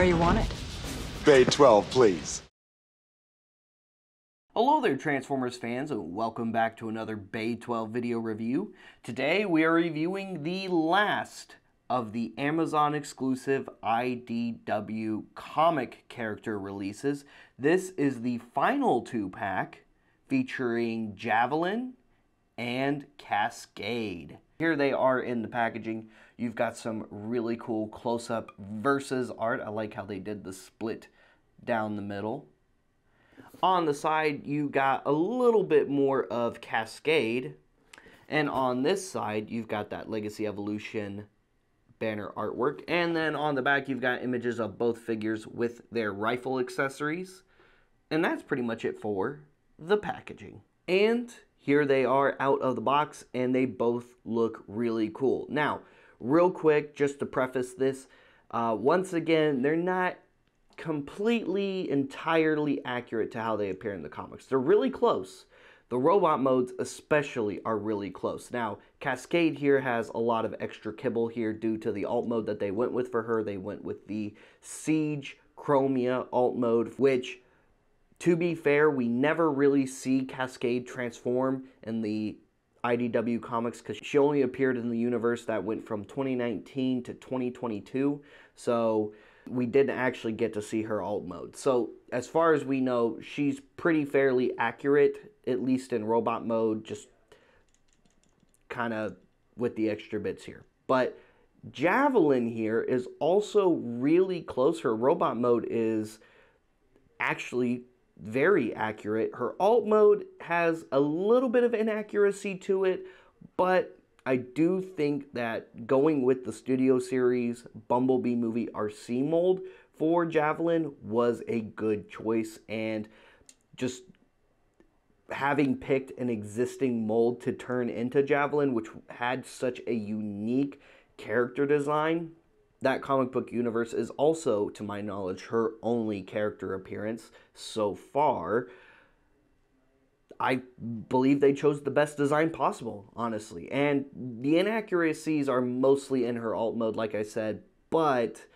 Where you want it? Bay 12, please. Hello there Transformers fans and welcome back to another Bay 12 video review. Today we are reviewing the last of the Amazon exclusive IDW comic character releases. This is the final two pack featuring Javelin and Kaskade. Here they are in the packaging. You've got some really cool close-up versus art. I like how they did the split down the middle. On the side, you got a little bit more of Kaskade. And on this side, you've got that Legacy Evolution banner artwork. And then on the back, you've got images of both figures with their rifle accessories. And that's pretty much it for the packaging. And here they are out of the box, and they both look really cool. Now, real quick, just to preface this, uh, once again, they're not completely, entirely accurate to how they appear in the comics. They're really close. The robot modes especially are really close. Now, Kaskade here has a lot of extra kibble here due to the alt mode that they went with for her. They went with the Siege Chromia alt mode, which, to be fair, we never really see Kaskade transform in the IDW comics because she only appeared in the universe that went from 2019 to 2022. So we didn't actually get to see her alt mode. So as far as we know, she's pretty fairly accurate, at least in robot mode, just kind of with the extra bits here. But Javelin here is also really close. Her robot mode is actually very accurate. Her alt mode has a little bit of inaccuracy to it, but I do think that going with the studio series Bumblebee movie RC mold for Javelin was a good choice and just having picked an existing mold to turn into Javelin which had such a unique character design that comic book universe is also to my knowledge her only character appearance so far I believe they chose the best design possible, honestly. And the inaccuracies are mostly in her alt mode, like I said, but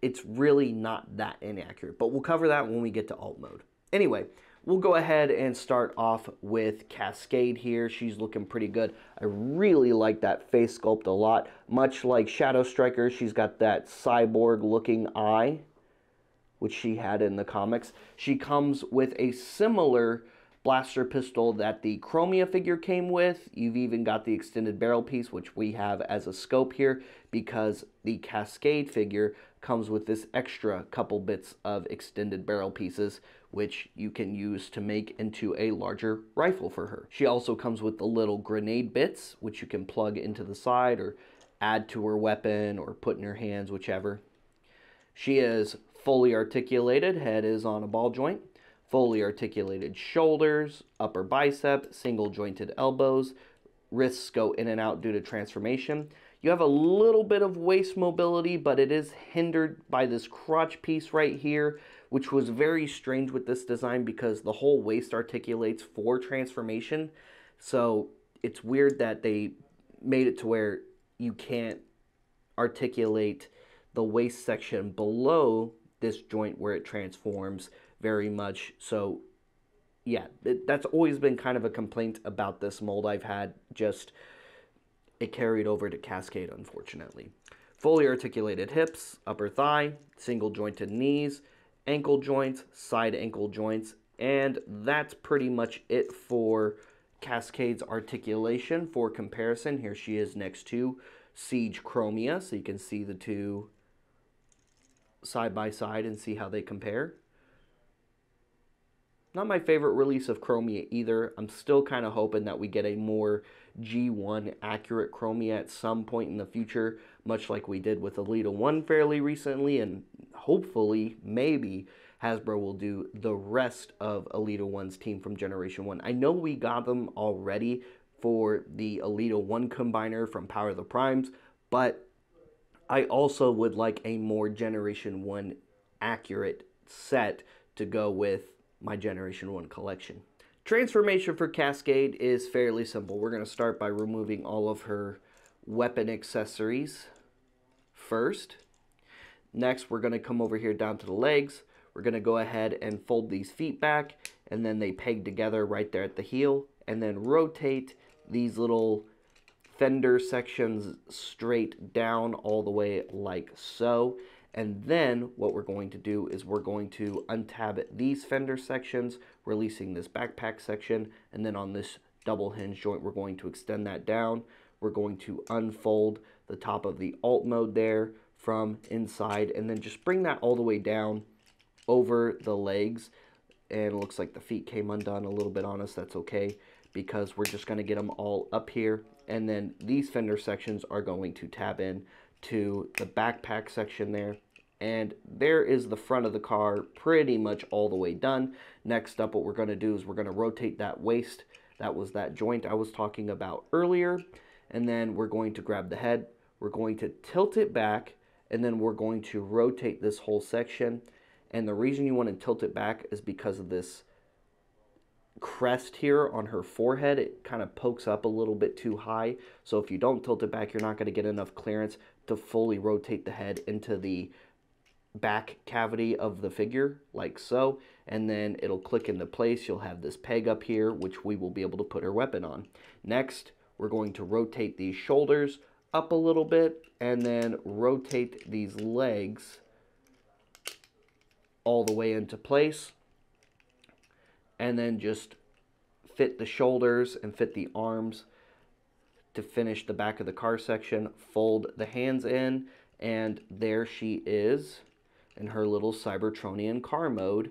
it's really not that inaccurate. But we'll cover that when we get to alt mode. Anyway, we'll go ahead and start off with Kaskade here. She's looking pretty good. I really like that face sculpt a lot. Much like Shadow Striker, she's got that cyborg looking eye, which she had in the comics. She comes with a similar blaster pistol that the Chromia figure came with. You've even got the extended barrel piece, which we have as a scope here, because the Kaskade figure comes with this extra couple bits of extended barrel pieces, which you can use to make into a larger rifle for her. She also comes with the little grenade bits, which you can plug into the side or add to her weapon or put in her hands, whichever. She is fully articulated, head is on a ball joint fully articulated shoulders, upper bicep, single jointed elbows, wrists go in and out due to transformation. You have a little bit of waist mobility, but it is hindered by this crotch piece right here, which was very strange with this design because the whole waist articulates for transformation. So it's weird that they made it to where you can't articulate the waist section below this joint where it transforms very much. So, yeah, it, that's always been kind of a complaint about this mold I've had. Just it carried over to Kaskade, unfortunately. Fully articulated hips, upper thigh, single jointed knees, ankle joints, side ankle joints, and that's pretty much it for Kaskade's articulation. For comparison, here she is next to Siege Chromia, so you can see the two side by side and see how they compare. Not my favorite release of Chromia either. I'm still kind of hoping that we get a more G1 accurate Chromia at some point in the future, much like we did with Elita 1 fairly recently, and hopefully, maybe, Hasbro will do the rest of Elita 1's team from Generation 1. I know we got them already for the Elita 1 combiner from Power of the Primes, but I also would like a more Generation 1 accurate set to go with my Generation 1 collection. Transformation for Kaskade is fairly simple. We're going to start by removing all of her weapon accessories first. Next, we're going to come over here down to the legs. We're going to go ahead and fold these feet back and then they peg together right there at the heel and then rotate these little fender sections straight down all the way like so. And then what we're going to do is we're going to untab these fender sections, releasing this backpack section. And then on this double hinge joint, we're going to extend that down. We're going to unfold the top of the alt mode there from inside and then just bring that all the way down over the legs. And it looks like the feet came undone a little bit on us. That's okay because we're just going to get them all up here. And then these fender sections are going to tab in to the backpack section there and there is the front of the car pretty much all the way done. Next up, what we're going to do is we're going to rotate that waist. That was that joint I was talking about earlier. And then we're going to grab the head. We're going to tilt it back. And then we're going to rotate this whole section. And the reason you want to tilt it back is because of this crest here on her forehead. It kind of pokes up a little bit too high. So if you don't tilt it back, you're not going to get enough clearance to fully rotate the head into the back cavity of the figure like so and then it'll click into place you'll have this peg up here which we will be able to put our weapon on next we're going to rotate these shoulders up a little bit and then rotate these legs all the way into place and then just fit the shoulders and fit the arms to finish the back of the car section fold the hands in and there she is in her little Cybertronian car mode,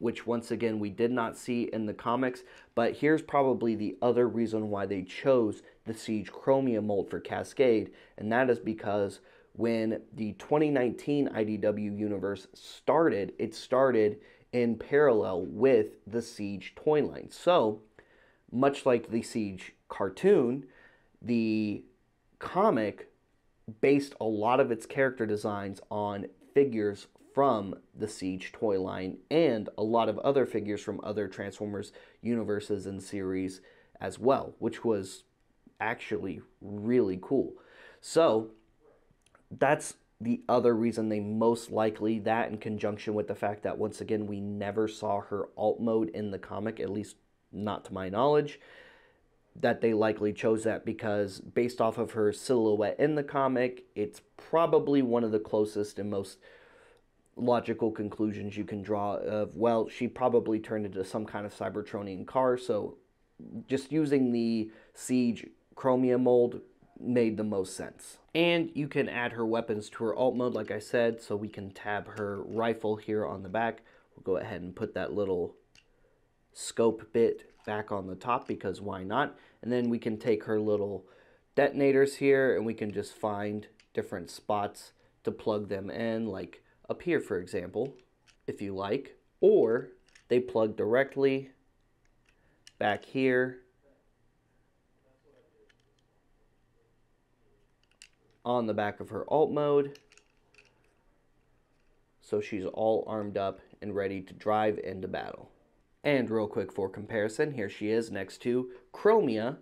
which once again we did not see in the comics. But here's probably the other reason why they chose the Siege Chromia mold for Kaskade, and that is because when the 2019 IDW universe started, it started in parallel with the Siege toy line. So, much like the Siege cartoon, the comic based a lot of its character designs on figures from the Siege toy line and a lot of other figures from other Transformers universes and series as well, which was actually really cool. So that's the other reason they most likely that in conjunction with the fact that once again we never saw her alt mode in the comic at least not to my knowledge that they likely chose that because based off of her silhouette in the comic, it's probably one of the closest and most logical conclusions you can draw of well, she probably turned into some kind of Cybertronian car, so just using the Siege Chromia mold made the most sense. And you can add her weapons to her alt mode, like I said, so we can tab her rifle here on the back. We'll go ahead and put that little scope bit back on the top because why not? And then we can take her little detonators here and we can just find different spots to plug them in, like up here, for example, if you like. Or they plug directly back here on the back of her alt mode. So she's all armed up and ready to drive into battle. And real quick for comparison, here she is next to Chromia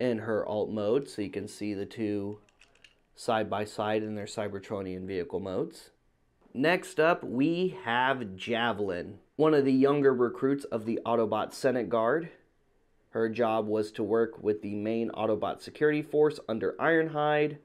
in her alt mode, so you can see the two side by side in their Cybertronian vehicle modes. Next up, we have Javelin, one of the younger recruits of the Autobot Senate Guard. Her job was to work with the main Autobot security force under Ironhide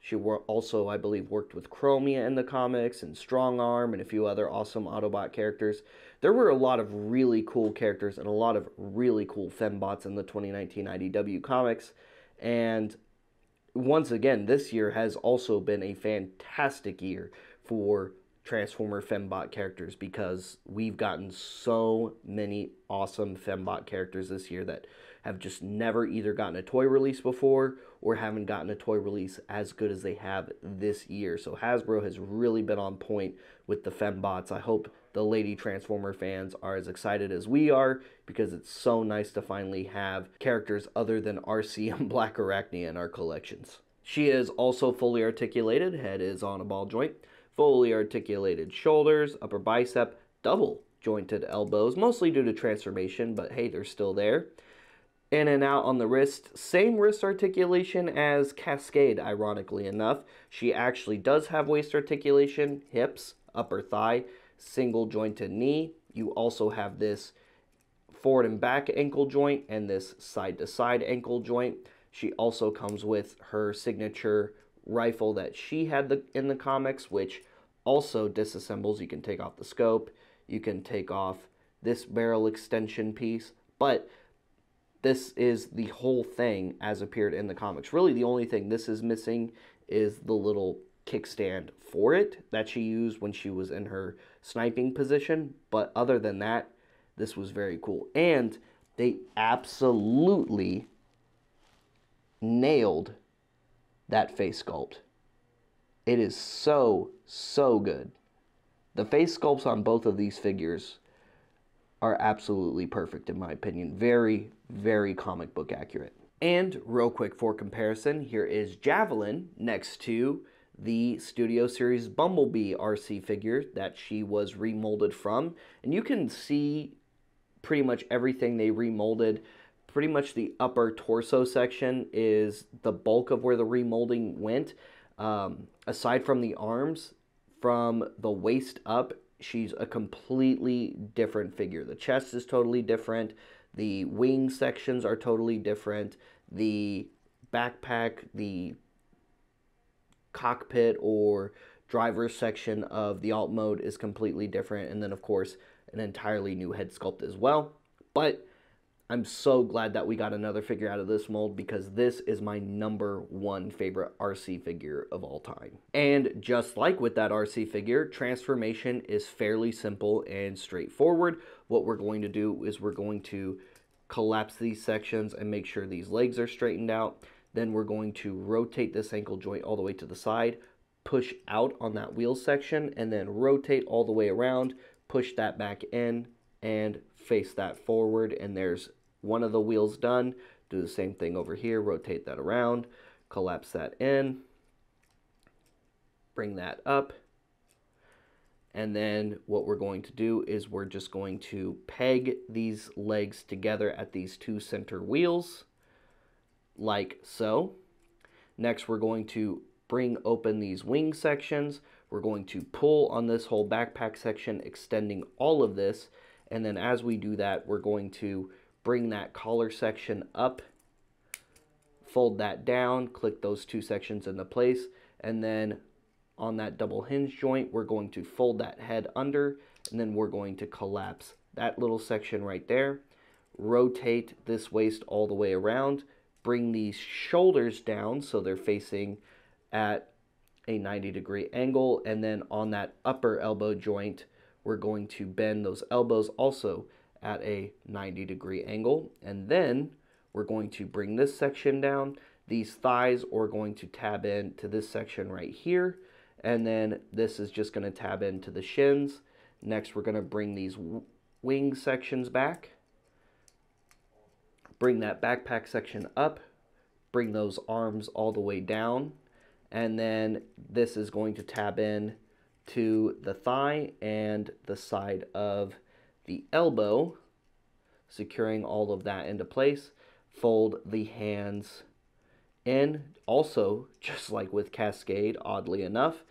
she also, I believe, worked with Chromia in the comics and Strongarm and a few other awesome Autobot characters. There were a lot of really cool characters and a lot of really cool fembots in the 2019 IDW comics. And once again, this year has also been a fantastic year for Transformer Fembot characters because we've gotten so many awesome Fembot characters this year that have just never either gotten a toy release before or haven't gotten a toy release as good as they have this year. So Hasbro has really been on point with the Fembots. I hope the Lady Transformer fans are as excited as we are because it's so nice to finally have characters other than RC and Blackarachnia in our collections. She is also fully articulated, head is on a ball joint, fully articulated shoulders, upper bicep, double jointed elbows, mostly due to transformation, but hey, they're still there in and out on the wrist. Same wrist articulation as Kaskade, ironically enough. She actually does have waist articulation, hips, upper thigh, single jointed knee. You also have this forward and back ankle joint and this side to side ankle joint. She also comes with her signature rifle that she had the, in the comics, which also disassembles. You can take off the scope, you can take off this barrel extension piece, but this is the whole thing as appeared in the comics. Really, the only thing this is missing is the little kickstand for it that she used when she was in her sniping position. But other than that, this was very cool. And they absolutely nailed that face sculpt. It is so, so good. The face sculpts on both of these figures are absolutely perfect in my opinion. Very, very comic book accurate. And real quick for comparison, here is Javelin next to the Studio Series Bumblebee RC figure that she was remolded from. And you can see pretty much everything they remolded. Pretty much the upper torso section is the bulk of where the remolding went. Um, aside from the arms, from the waist up, she's a completely different figure. The chest is totally different. The wing sections are totally different. The backpack, the cockpit or driver's section of the alt mode is completely different. And then, of course, an entirely new head sculpt as well. But I'm so glad that we got another figure out of this mold because this is my number one favorite RC figure of all time. And just like with that RC figure, transformation is fairly simple and straightforward. What we're going to do is we're going to collapse these sections and make sure these legs are straightened out. Then we're going to rotate this ankle joint all the way to the side, push out on that wheel section, and then rotate all the way around, push that back in, and face that forward. And there's one of the wheels done. Do the same thing over here, rotate that around, collapse that in, bring that up. And then what we're going to do is we're just going to peg these legs together at these two center wheels, like so. Next, we're going to bring open these wing sections. We're going to pull on this whole backpack section, extending all of this. And then as we do that, we're going to bring that collar section up, fold that down, click those two sections into place, and then on that double hinge joint, we're going to fold that head under, and then we're going to collapse that little section right there, rotate this waist all the way around, bring these shoulders down so they're facing at a 90 degree angle, and then on that upper elbow joint, we're going to bend those elbows also at a 90 degree angle. And then we're going to bring this section down. These thighs are going to tab in to this section right here. And then this is just going to tab into the shins. Next, we're going to bring these wing sections back. Bring that backpack section up. Bring those arms all the way down. And then this is going to tab in to the thigh and the side of the elbow, securing all of that into place. Fold the hands in, also just like with Kaskade, oddly enough.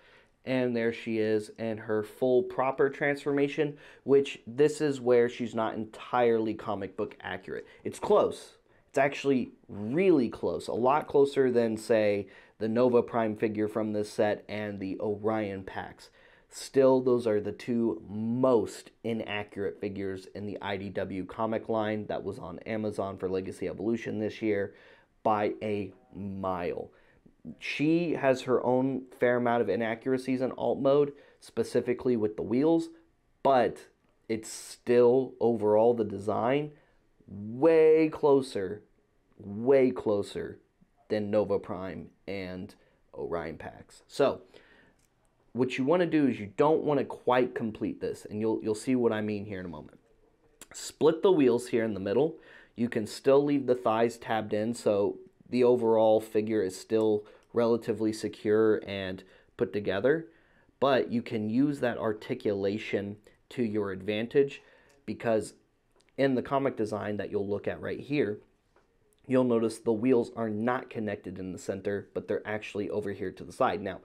And there she is in her full proper transformation, which this is where she's not entirely comic book accurate. It's close. It's actually really close. A lot closer than, say, the Nova Prime figure from this set and the Orion Pax. Still, those are the two most inaccurate figures in the IDW comic line that was on Amazon for Legacy Evolution this year by a mile. She has her own fair amount of inaccuracies in alt mode, specifically with the wheels, but it's still overall the design way closer, way closer than Nova Prime and Orion Pax. So, what you want to do is you don't want to quite complete this, and you'll, you'll see what I mean here in a moment. Split the wheels here in the middle. You can still leave the thighs tabbed in, so the overall figure is still relatively secure and put together, but you can use that articulation to your advantage because in the comic design that you'll look at right here, you'll notice the wheels are not connected in the center, but they're actually over here to the side. Now,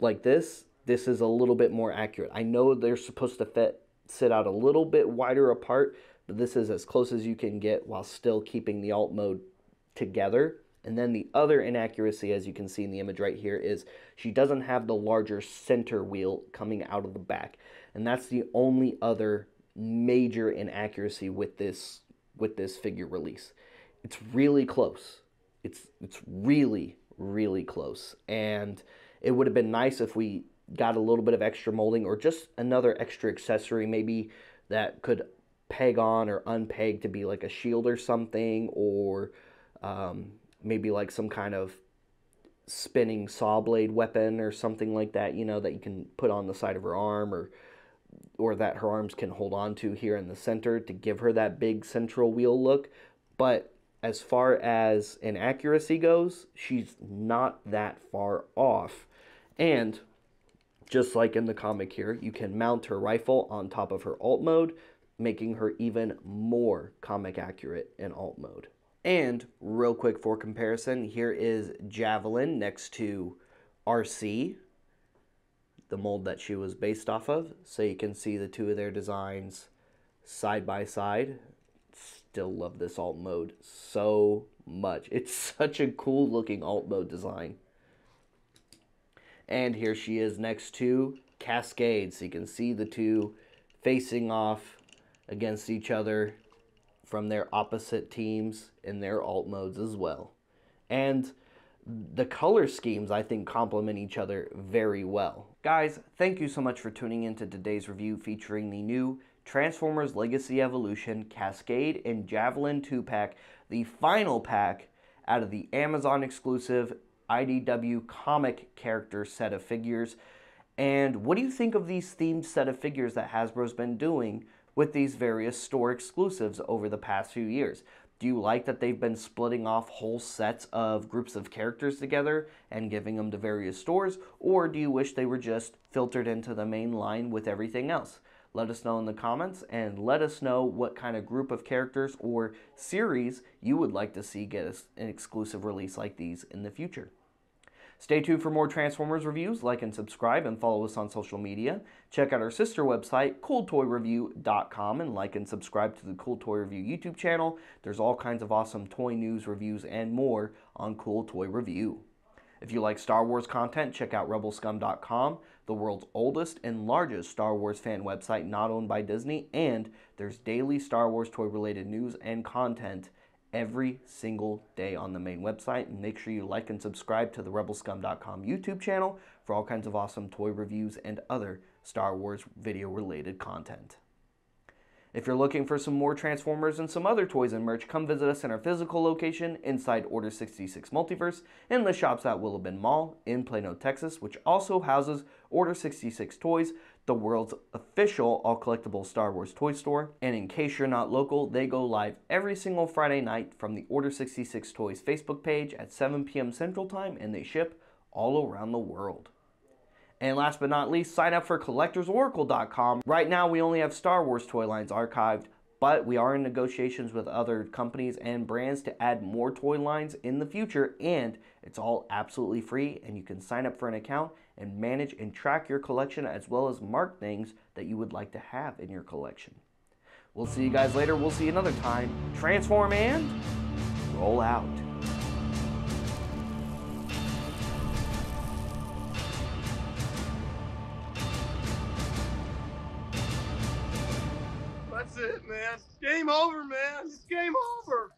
like this, this is a little bit more accurate. I know they're supposed to fit sit out a little bit wider apart, but this is as close as you can get while still keeping the alt mode together. And then the other inaccuracy, as you can see in the image right here, is she doesn't have the larger center wheel coming out of the back. And that's the only other major inaccuracy with this with this figure release. It's really close. It's it's really really close. And it would have been nice if we got a little bit of extra molding or just another extra accessory maybe that could peg on or unpeg to be like a shield or something or um, maybe like some kind of spinning saw blade weapon or something like that you know that you can put on the side of her arm or or that her arms can hold on to here in the center to give her that big central wheel look. But as far as inaccuracy goes she's not that far off and just like in the comic here, you can mount her rifle on top of her alt mode, making her even more comic accurate in alt mode. And real quick for comparison, here is Javelin next to RC, the mold that she was based off of. So you can see the two of their designs side by side. Still love this alt mode so much. It's such a cool looking alt mode design. And here she is next to Kaskade. So you can see the two facing off against each other from their opposite teams in their alt modes as well. And the color schemes I think complement each other very well. Guys, thank you so much for tuning into today's review featuring the new Transformers Legacy Evolution Kaskade and Javelin 2-pack, the final pack out of the Amazon exclusive IDW comic character set of figures. And what do you think of these themed set of figures that Hasbro's been doing with these various store exclusives over the past few years? Do you like that they've been splitting off whole sets of groups of characters together and giving them to various stores? Or do you wish they were just filtered into the main line with everything else? Let us know in the comments and let us know what kind of group of characters or series you would like to see get an exclusive release like these in the future. Stay tuned for more Transformers reviews. Like and subscribe and follow us on social media. Check out our sister website, CoolToyReview.com, and like and subscribe to the Cool Toy Review YouTube channel. There's all kinds of awesome toy news, reviews, and more on Cool Toy Review. If you like Star Wars content, check out RebelScum.com, the world's oldest and largest Star Wars fan website not owned by Disney, and there's daily Star Wars toy related news and content every single day on the main website. And make sure you like and subscribe to the RebelScum.com YouTube channel for all kinds of awesome toy reviews and other Star Wars video related content. If you're looking for some more Transformers and some other toys and merch, come visit us in our physical location inside Order 66 Multiverse in the shops at Willow Bend Mall in Plano, Texas, which also houses Order 66 toys, the world's official all collectible Star Wars toy store. And in case you're not local, they go live every single Friday night from the Order 66 Toys Facebook page at 7 p.m. Central Time, and they ship all around the world. And last but not least, sign up for collectorsoracle.com. Right now, we only have Star Wars toy lines archived, but we are in negotiations with other companies and brands to add more toy lines in the future, and it's all absolutely free, and you can sign up for an account and manage and track your collection as well as mark things that you would like to have in your collection. We'll see you guys later. We'll see you another time. Transform and roll out. Game over, man. It's game over.